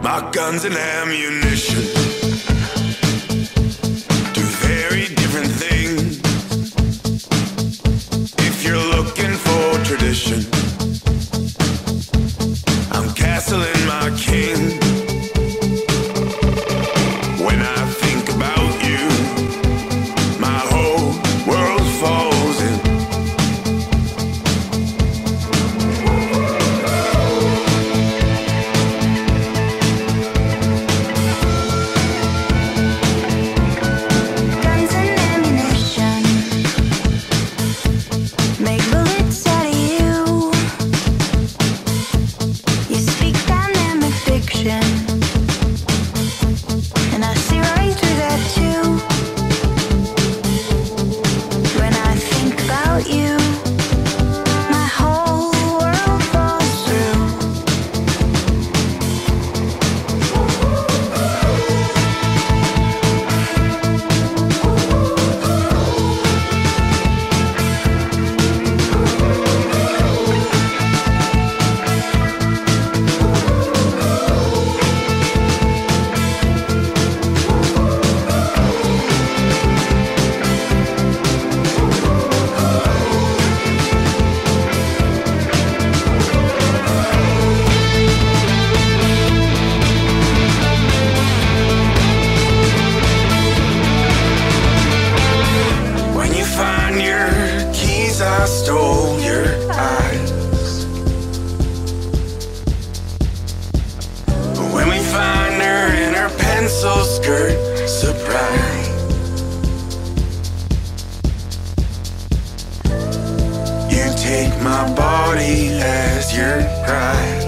My guns and ammunition. surprise. You take my body as your prize.